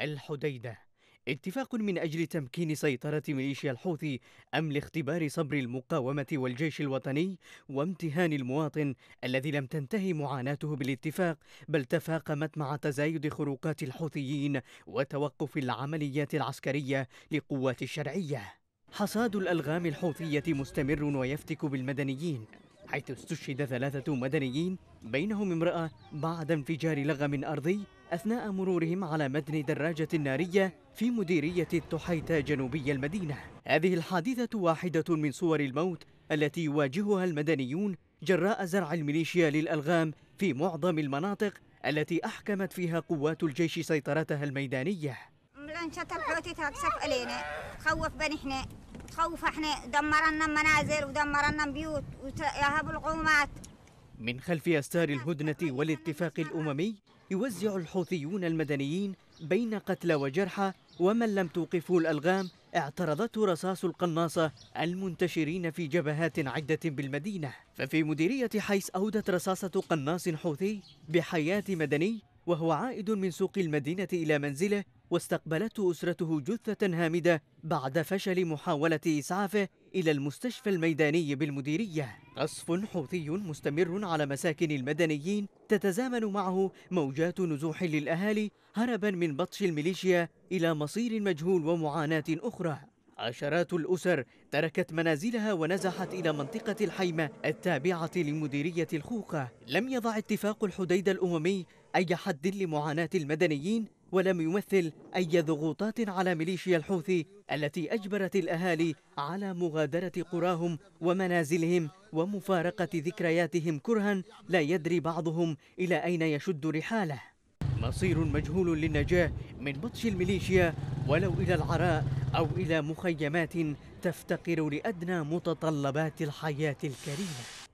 الحديدة. اتفاق من أجل تمكين سيطرة ميليشيا الحوثي أم لاختبار صبر المقاومة والجيش الوطني وامتهان المواطن الذي لم تنتهي معاناته بالاتفاق بل تفاقمت مع تزايد خروقات الحوثيين وتوقف العمليات العسكرية لقوات الشرعية. حصاد الألغام الحوثية مستمر ويفتك بالمدنيين. حيث استشهد ثلاثة مدنيين بينهم امرأة بعد انفجار لغم أرضي أثناء مرورهم على متن دراجة نارية في مديرية التحيتا جنوبي المدينة. هذه الحادثة واحدة من صور الموت التي يواجهها المدنيون جراء زرع الميليشيا للألغام في معظم المناطق التي أحكمت فيها قوات الجيش سيطرتها الميدانية. تخوف بنحنا. تخوف إحنا دمرنا منازل ودمرنا بيوت ويهب القومات. من خلف أستار الهدنة والاتفاق الأممي يوزع الحوثيون المدنيين بين قتلى وجرحى ومن لم توقفه الألغام اعترضته رصاص القناصة المنتشرين في جبهات عدة بالمدينة. ففي مديرية حيس أودت رصاصة قناص حوثي بحياة مدني وهو عائد من سوق المدينة إلى منزله واستقبلته أسرته جثة هامدة بعد فشل محاولة إسعافه إلى المستشفى الميداني بالمديرية. قصف حوثي مستمر على مساكن المدنيين تتزامن معه موجات نزوح للأهالي هربا من بطش الميليشيا إلى مصير مجهول ومعاناة أخرى. عشرات الأسر تركت منازلها ونزحت إلى منطقة الحيمة التابعة لمديرية الخوخة. لم يضع اتفاق الحديدة الأممي أي حد لمعاناة المدنيين ولم يمثل أي ضغوطات على ميليشيا الحوثي التي أجبرت الأهالي على مغادرة قراهم ومنازلهم ومفارقة ذكرياتهم كرها لا يدري بعضهم إلى أين يشد رحاله. مصير مجهول للنجاة من بطش الميليشيا ولو إلى العراء أو إلى مخيمات تفتقر لأدنى متطلبات الحياة الكريمة.